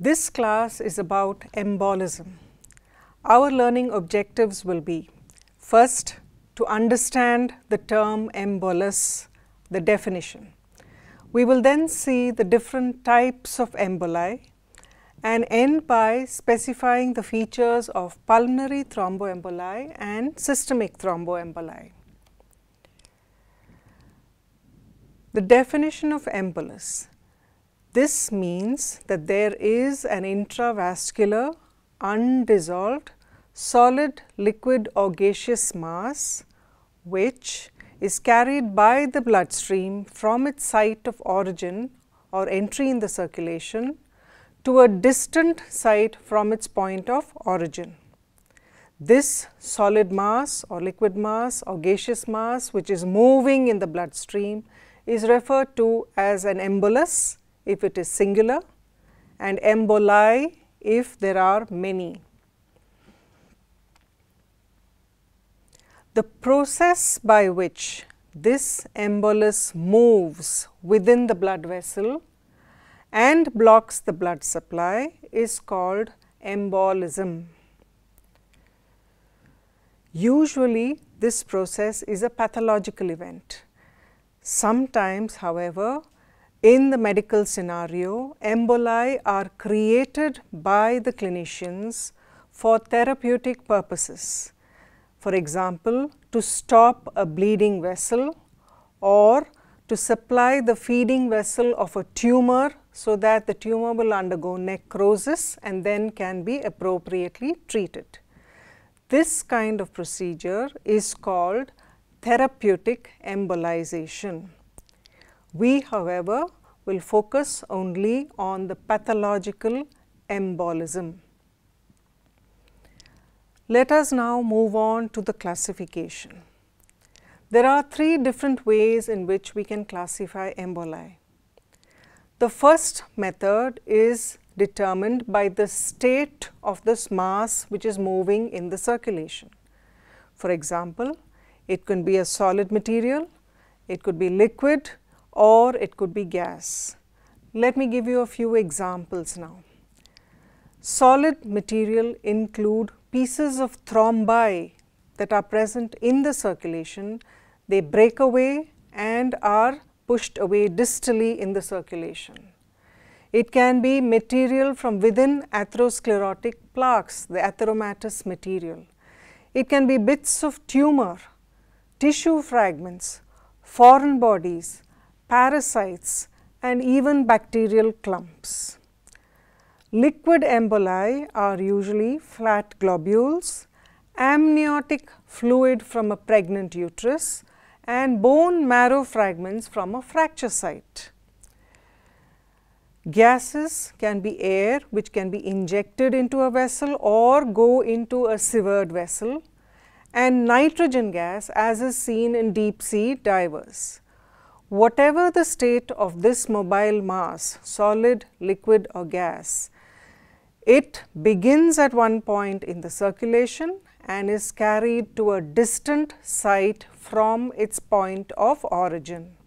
This class is about embolism. Our learning objectives will be first to understand the term embolus, the definition. We will then see the different types of emboli and end by specifying the features of pulmonary thromboemboli and systemic thromboemboli. The definition of embolus this means that there is an intravascular, undissolved, solid, liquid or gaseous mass which is carried by the bloodstream from its site of origin or entry in the circulation to a distant site from its point of origin. This solid mass or liquid mass or gaseous mass which is moving in the bloodstream is referred to as an embolus if it is singular and emboli if there are many. The process by which this embolus moves within the blood vessel and blocks the blood supply is called embolism. Usually, this process is a pathological event. Sometimes, however, in the medical scenario, emboli are created by the clinicians for therapeutic purposes. For example, to stop a bleeding vessel or to supply the feeding vessel of a tumor so that the tumor will undergo necrosis and then can be appropriately treated. This kind of procedure is called therapeutic embolization. We however will focus only on the pathological embolism. Let us now move on to the classification. There are three different ways in which we can classify emboli. The first method is determined by the state of this mass which is moving in the circulation. For example, it can be a solid material, it could be liquid or it could be gas. Let me give you a few examples now. Solid material include pieces of thrombi that are present in the circulation. They break away and are pushed away distally in the circulation. It can be material from within atherosclerotic plaques, the atheromatous material. It can be bits of tumor, tissue fragments, foreign bodies, parasites and even bacterial clumps. Liquid emboli are usually fat globules, amniotic fluid from a pregnant uterus and bone marrow fragments from a fracture site. Gases can be air which can be injected into a vessel or go into a severed vessel and nitrogen gas as is seen in deep sea divers. Whatever the state of this mobile mass, solid, liquid or gas, it begins at one point in the circulation and is carried to a distant site from its point of origin.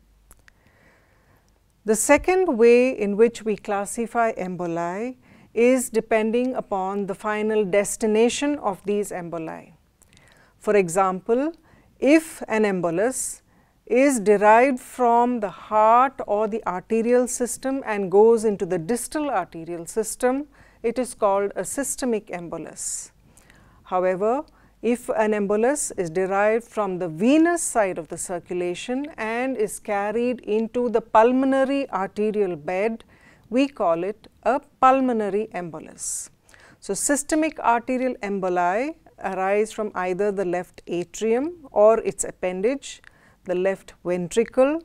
The second way in which we classify emboli is depending upon the final destination of these emboli. For example, if an embolus is derived from the heart or the arterial system and goes into the distal arterial system, it is called a systemic embolus. However, if an embolus is derived from the venous side of the circulation and is carried into the pulmonary arterial bed, we call it a pulmonary embolus. So, systemic arterial emboli arise from either the left atrium or its appendage, the left ventricle,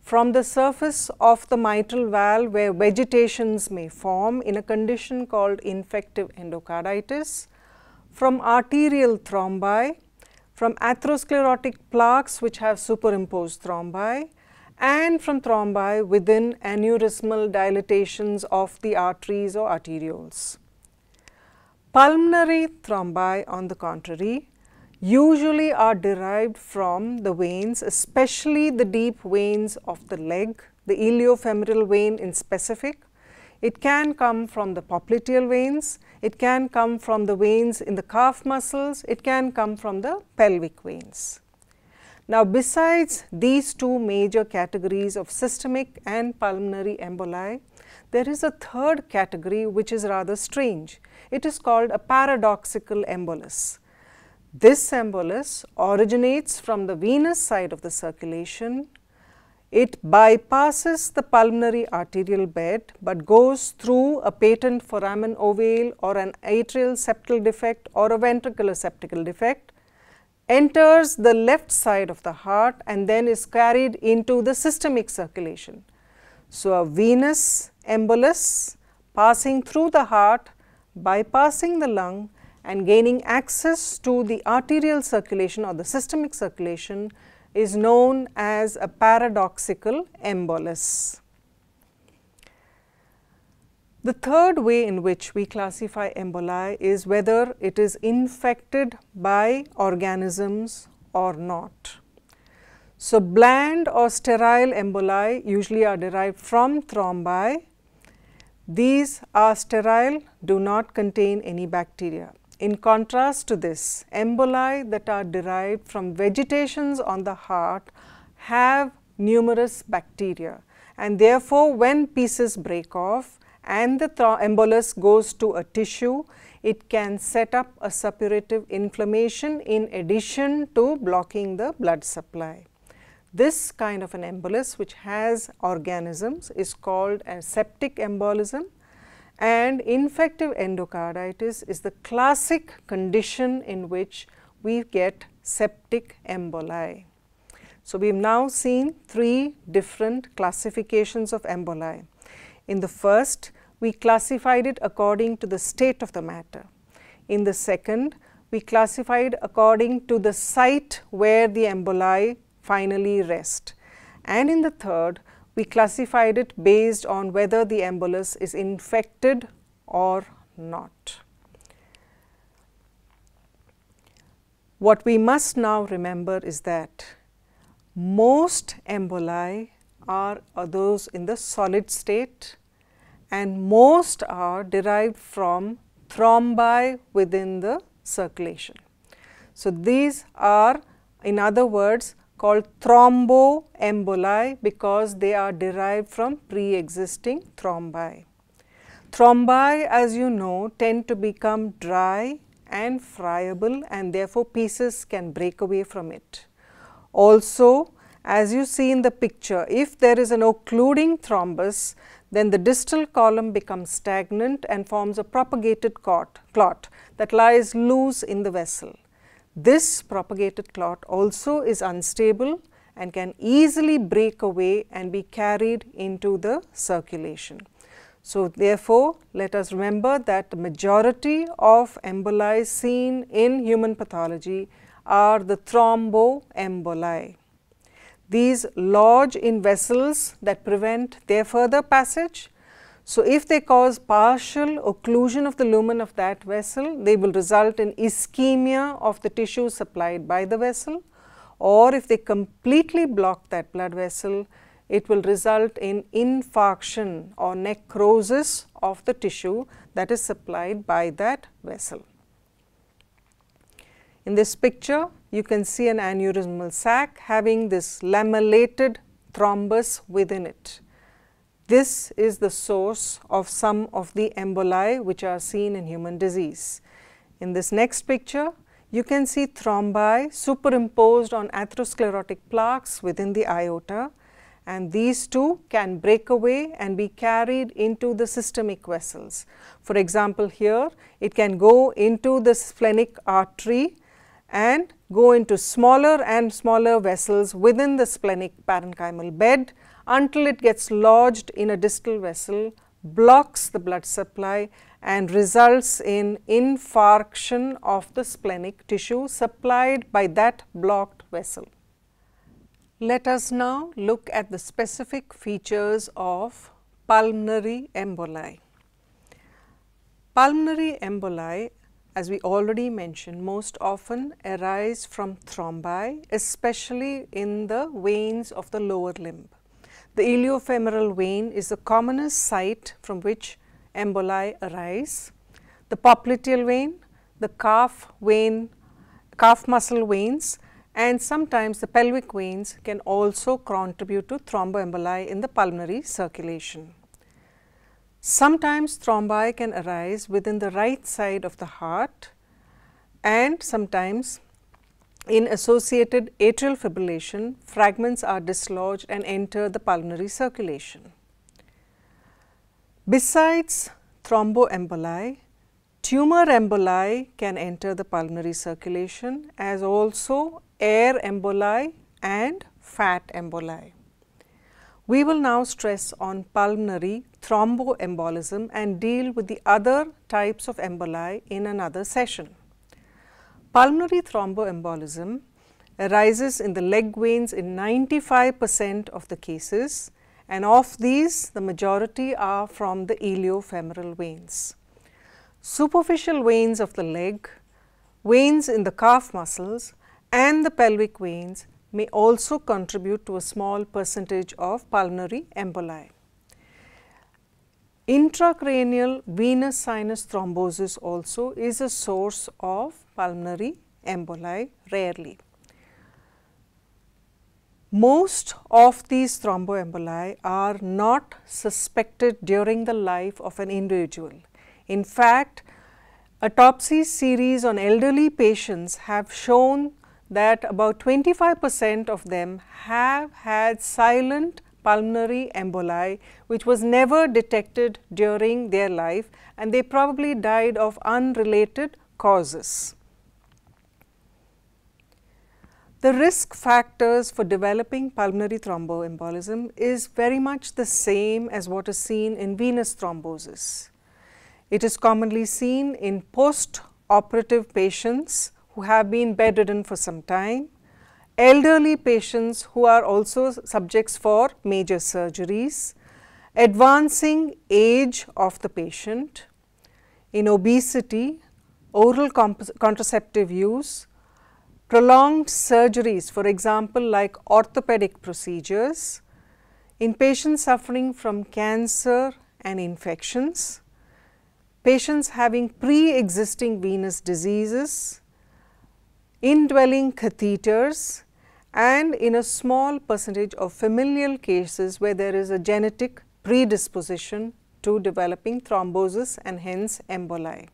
from the surface of the mitral valve where vegetations may form in a condition called infective endocarditis, from arterial thrombi, from atherosclerotic plaques which have superimposed thrombi, and from thrombi within aneurysmal dilatations of the arteries or arterioles. Pulmonary thrombi on the contrary usually are derived from the veins, especially the deep veins of the leg, the iliofemoral vein in specific. It can come from the popliteal veins, it can come from the veins in the calf muscles, it can come from the pelvic veins. Now, besides these two major categories of systemic and pulmonary emboli, there is a third category which is rather strange. It is called a paradoxical embolus. This embolus originates from the venous side of the circulation. It bypasses the pulmonary arterial bed, but goes through a patent foramen ovale or an atrial septal defect or a ventricular septal defect, enters the left side of the heart and then is carried into the systemic circulation. So, a venous embolus passing through the heart, bypassing the lung and gaining access to the arterial circulation or the systemic circulation is known as a paradoxical embolus. The third way in which we classify emboli is whether it is infected by organisms or not. So, bland or sterile emboli usually are derived from thrombi. These are sterile, do not contain any bacteria. In contrast to this, emboli that are derived from vegetations on the heart have numerous bacteria and therefore, when pieces break off and the embolus goes to a tissue, it can set up a suppurative inflammation in addition to blocking the blood supply. This kind of an embolus which has organisms is called a septic embolism and infective endocarditis is the classic condition in which we get septic emboli. So, we have now seen three different classifications of emboli. In the first, we classified it according to the state of the matter. In the second, we classified according to the site where the emboli finally rest. And in the third, we classified it based on whether the embolus is infected or not. What we must now remember is that most emboli are, are those in the solid state and most are derived from thrombi within the circulation. So, these are in other words called thromboemboli because they are derived from pre-existing thrombi. Thrombi as you know tend to become dry and friable and therefore pieces can break away from it. Also as you see in the picture if there is an occluding thrombus then the distal column becomes stagnant and forms a propagated clot, clot that lies loose in the vessel. This propagated clot also is unstable and can easily break away and be carried into the circulation. So, therefore, let us remember that the majority of emboli seen in human pathology are the thromboemboli. These lodge in vessels that prevent their further passage so, if they cause partial occlusion of the lumen of that vessel, they will result in ischemia of the tissue supplied by the vessel or if they completely block that blood vessel, it will result in infarction or necrosis of the tissue that is supplied by that vessel. In this picture, you can see an aneurysmal sac having this lamellated thrombus within it. This is the source of some of the emboli which are seen in human disease. In this next picture, you can see thrombi superimposed on atherosclerotic plaques within the aorta and these two can break away and be carried into the systemic vessels. For example, here it can go into the splenic artery and go into smaller and smaller vessels within the splenic parenchymal bed until it gets lodged in a distal vessel, blocks the blood supply and results in infarction of the splenic tissue supplied by that blocked vessel. Let us now look at the specific features of pulmonary emboli. Pulmonary emboli as we already mentioned most often arise from thrombi especially in the veins of the lower limb. The iliofemoral vein is the commonest site from which emboli arise. The popliteal vein, the calf vein, calf muscle veins and sometimes the pelvic veins can also contribute to thromboemboli in the pulmonary circulation. Sometimes thrombi can arise within the right side of the heart and sometimes in associated atrial fibrillation, fragments are dislodged and enter the pulmonary circulation. Besides thromboemboli, tumor emboli can enter the pulmonary circulation as also air emboli and fat emboli. We will now stress on pulmonary thromboembolism and deal with the other types of emboli in another session. Pulmonary thromboembolism arises in the leg veins in 95 percent of the cases and of these the majority are from the iliofemoral veins. Superficial veins of the leg, veins in the calf muscles and the pelvic veins may also contribute to a small percentage of pulmonary emboli. Intracranial venous sinus thrombosis also is a source of pulmonary emboli rarely. Most of these thromboemboli are not suspected during the life of an individual. In fact, autopsy series on elderly patients have shown that about 25 percent of them have had silent pulmonary emboli which was never detected during their life and they probably died of unrelated causes. The risk factors for developing pulmonary thromboembolism is very much the same as what is seen in venous thrombosis. It is commonly seen in post-operative patients who have been bedridden for some time, elderly patients who are also subjects for major surgeries, advancing age of the patient, in obesity, oral contraceptive use, prolonged surgeries for example like orthopedic procedures, in patients suffering from cancer and infections, patients having pre-existing venous diseases, indwelling catheters and in a small percentage of familial cases where there is a genetic predisposition to developing thrombosis and hence emboli.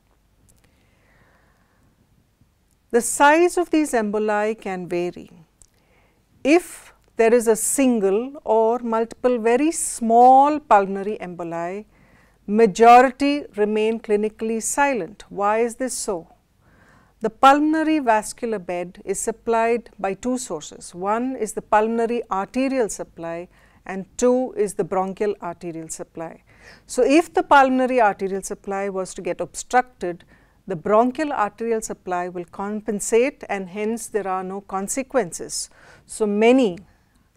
The size of these emboli can vary. If there is a single or multiple very small pulmonary emboli, majority remain clinically silent. Why is this so? The pulmonary vascular bed is supplied by two sources. One is the pulmonary arterial supply and two is the bronchial arterial supply. So, if the pulmonary arterial supply was to get obstructed, the bronchial arterial supply will compensate and hence there are no consequences. So, many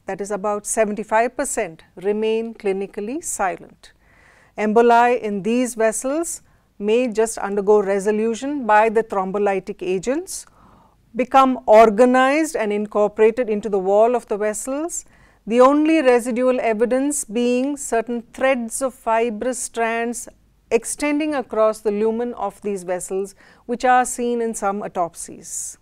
that is about 75 percent remain clinically silent. Emboli in these vessels may just undergo resolution by the thrombolytic agents, become organized and incorporated into the wall of the vessels, the only residual evidence being certain threads of fibrous strands extending across the lumen of these vessels which are seen in some autopsies.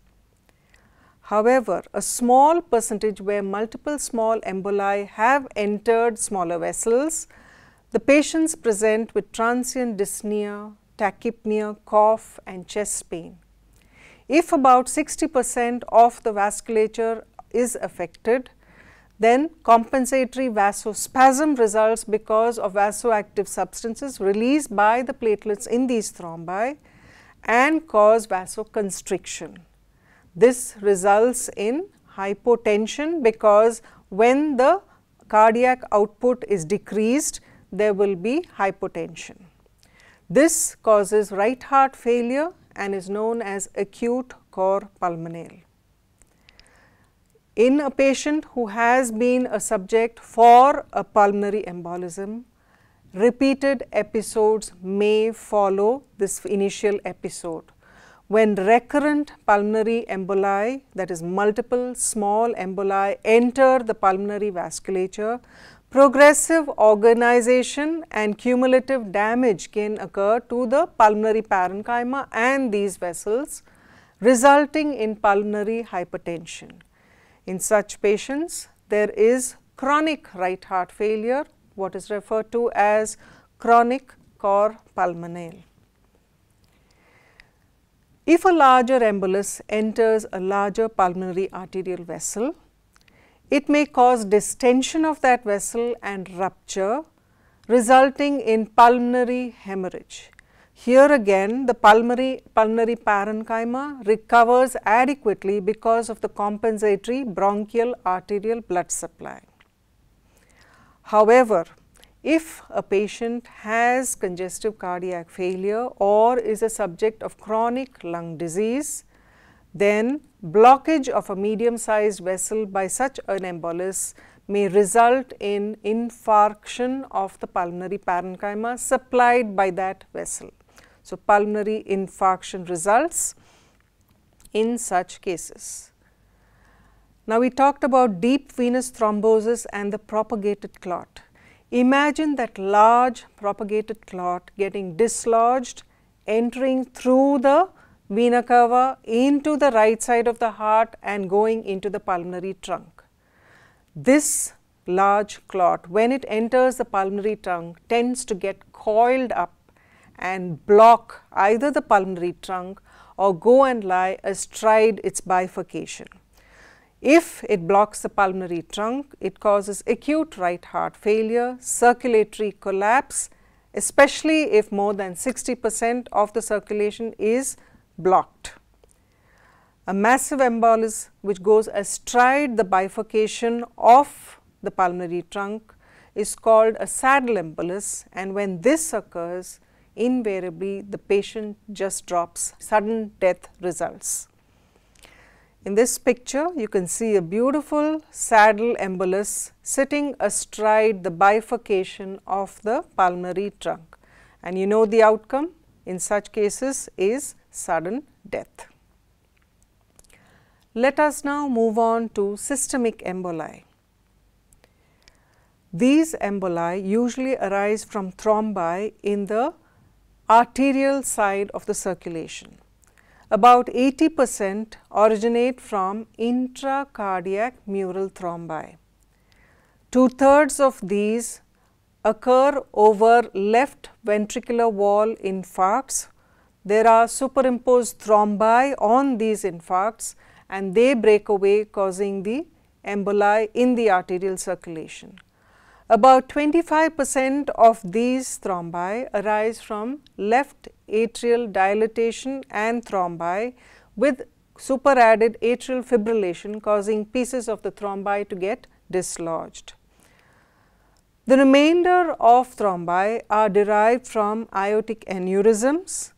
However, a small percentage where multiple small emboli have entered smaller vessels, the patients present with transient dyspnea, tachypnea, cough and chest pain. If about 60 percent of the vasculature is affected, then compensatory vasospasm results because of vasoactive substances released by the platelets in these thrombi and cause vasoconstriction. This results in hypotension because when the cardiac output is decreased, there will be hypotension. This causes right heart failure and is known as acute cor pulmonale. In a patient who has been a subject for a pulmonary embolism, repeated episodes may follow this initial episode. When recurrent pulmonary emboli, that is multiple small emboli enter the pulmonary vasculature, progressive organization and cumulative damage can occur to the pulmonary parenchyma and these vessels resulting in pulmonary hypertension. In such patients, there is chronic right heart failure, what is referred to as chronic cor pulmonale. If a larger embolus enters a larger pulmonary arterial vessel, it may cause distension of that vessel and rupture resulting in pulmonary hemorrhage. Here again the pulmonary, pulmonary parenchyma recovers adequately because of the compensatory bronchial arterial blood supply. However, if a patient has congestive cardiac failure or is a subject of chronic lung disease, then blockage of a medium sized vessel by such an embolus may result in infarction of the pulmonary parenchyma supplied by that vessel. So, pulmonary infarction results in such cases. Now, we talked about deep venous thrombosis and the propagated clot. Imagine that large propagated clot getting dislodged entering through the vena cava into the right side of the heart and going into the pulmonary trunk. This large clot when it enters the pulmonary trunk tends to get coiled up and block either the pulmonary trunk or go and lie astride its bifurcation. If it blocks the pulmonary trunk, it causes acute right heart failure, circulatory collapse, especially if more than 60 percent of the circulation is blocked. A massive embolus which goes astride the bifurcation of the pulmonary trunk is called a saddle embolus and when this occurs invariably the patient just drops sudden death results. In this picture you can see a beautiful saddle embolus sitting astride the bifurcation of the pulmonary trunk and you know the outcome in such cases is sudden death. Let us now move on to systemic emboli. These emboli usually arise from thrombi in the arterial side of the circulation. About 80 percent originate from intracardiac mural thrombi. Two thirds of these occur over left ventricular wall infarcts there are superimposed thrombi on these infarcts and they break away causing the emboli in the arterial circulation. About 25 percent of these thrombi arise from left atrial dilatation and thrombi with superadded atrial fibrillation causing pieces of the thrombi to get dislodged. The remainder of thrombi are derived from aortic aneurysms,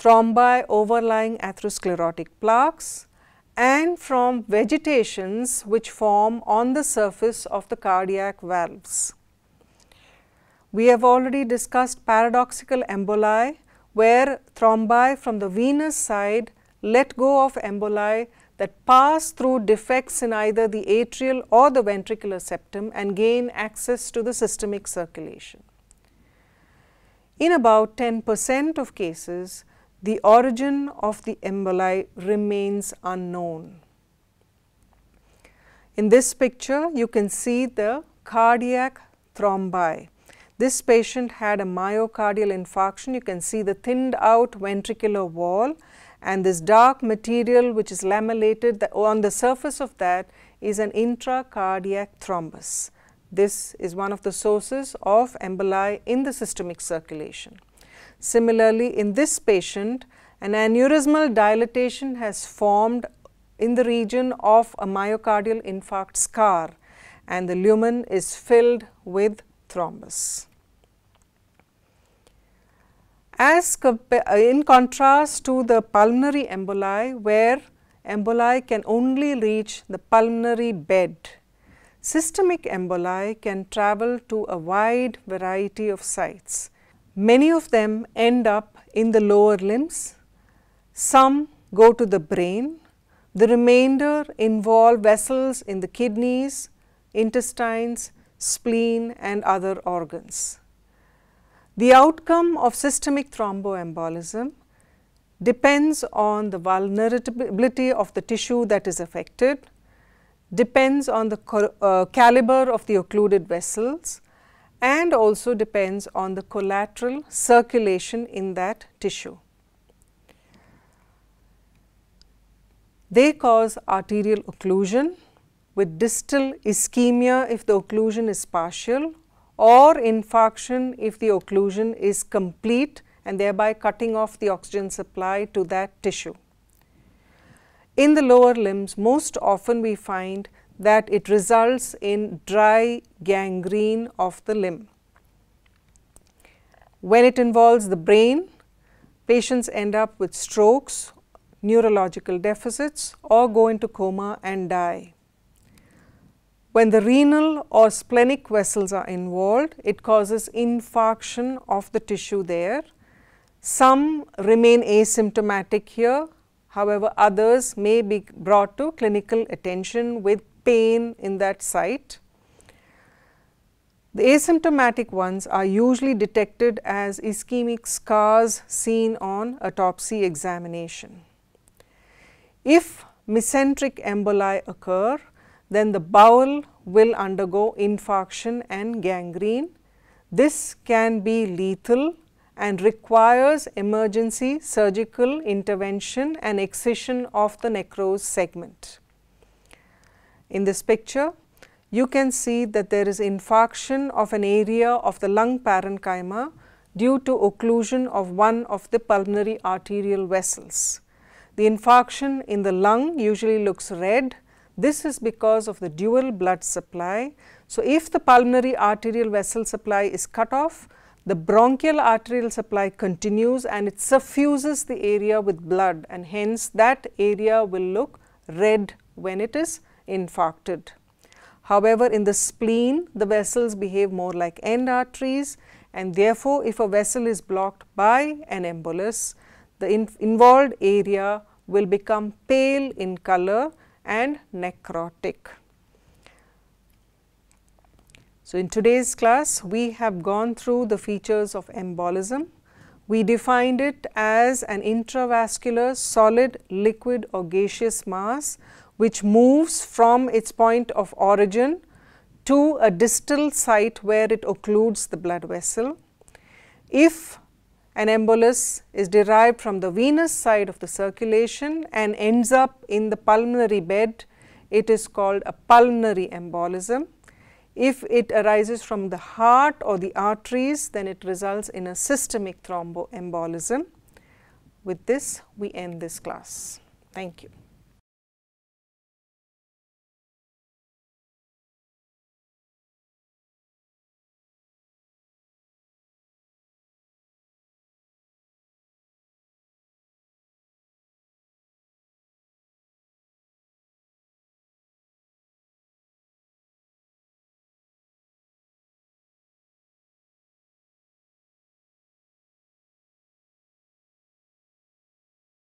thrombi overlying atherosclerotic plaques and from vegetations which form on the surface of the cardiac valves. We have already discussed paradoxical emboli where thrombi from the venous side let go of emboli that pass through defects in either the atrial or the ventricular septum and gain access to the systemic circulation. In about 10 percent of cases, the origin of the emboli remains unknown. In this picture, you can see the cardiac thrombi. This patient had a myocardial infarction. You can see the thinned out ventricular wall and this dark material which is lamellated on the surface of that is an intracardiac thrombus. This is one of the sources of emboli in the systemic circulation. Similarly, in this patient, an aneurysmal dilatation has formed in the region of a myocardial infarct scar and the lumen is filled with thrombus. As in contrast to the pulmonary emboli where emboli can only reach the pulmonary bed, systemic emboli can travel to a wide variety of sites. Many of them end up in the lower limbs, some go to the brain, the remainder involve vessels in the kidneys, intestines, spleen and other organs. The outcome of systemic thromboembolism depends on the vulnerability of the tissue that is affected, depends on the uh, caliber of the occluded vessels and also depends on the collateral circulation in that tissue. They cause arterial occlusion with distal ischemia if the occlusion is partial or infarction if the occlusion is complete and thereby cutting off the oxygen supply to that tissue. In the lower limbs, most often we find that it results in dry gangrene of the limb. When it involves the brain, patients end up with strokes neurological deficits or go into coma and die. When the renal or splenic vessels are involved, it causes infarction of the tissue there. Some remain asymptomatic here, however, others may be brought to clinical attention with pain in that site. The asymptomatic ones are usually detected as ischemic scars seen on autopsy examination. If mesenteric emboli occur, then the bowel will undergo infarction and gangrene. This can be lethal and requires emergency surgical intervention and excision of the necrose segment. In this picture, you can see that there is infarction of an area of the lung parenchyma due to occlusion of one of the pulmonary arterial vessels. The infarction in the lung usually looks red. This is because of the dual blood supply. So, if the pulmonary arterial vessel supply is cut off, the bronchial arterial supply continues and it suffuses the area with blood and hence that area will look red when it is infarcted. However, in the spleen, the vessels behave more like end arteries and therefore, if a vessel is blocked by an embolus, the in involved area will become pale in color and necrotic. So, in today's class we have gone through the features of embolism. We defined it as an intravascular solid liquid or gaseous mass which moves from its point of origin to a distal site where it occludes the blood vessel. If an embolus is derived from the venous side of the circulation and ends up in the pulmonary bed, it is called a pulmonary embolism. If it arises from the heart or the arteries, then it results in a systemic thromboembolism. With this, we end this class. Thank you.